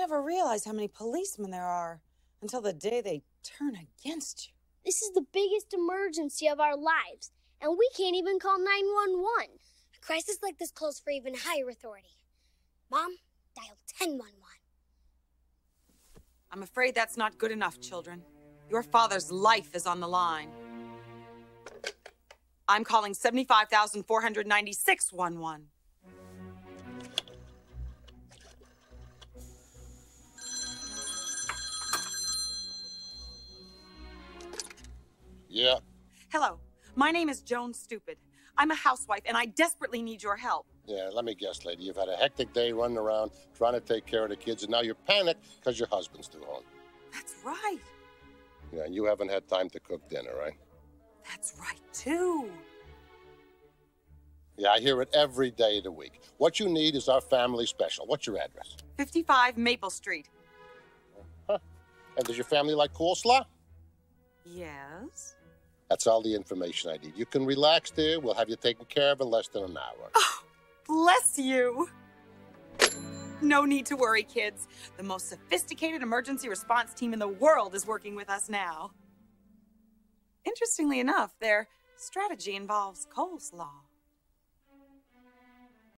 never realize how many policemen there are until the day they turn against you. This is the biggest emergency of our lives, and we can't even call 911. A crisis like this calls for even higher authority. Mom, dial 1011. I'm afraid that's not good enough, children. Your father's life is on the line. I'm calling 75,496 11. Yeah. Hello, my name is Joan Stupid. I'm a housewife and I desperately need your help. Yeah, let me guess, lady. You've had a hectic day running around trying to take care of the kids, and now you're panicked because your husband's due home. That's right. Yeah, and you haven't had time to cook dinner, right? That's right, too. Yeah, I hear it every day of the week. What you need is our family special. What's your address? 55 Maple Street. Huh. And does your family like coleslaw? Yes. That's all the information I need. You can relax there. We'll have you taken care of in less than an hour. Oh, bless you. No need to worry, kids. The most sophisticated emergency response team in the world is working with us now. Interestingly enough, their strategy involves coleslaw.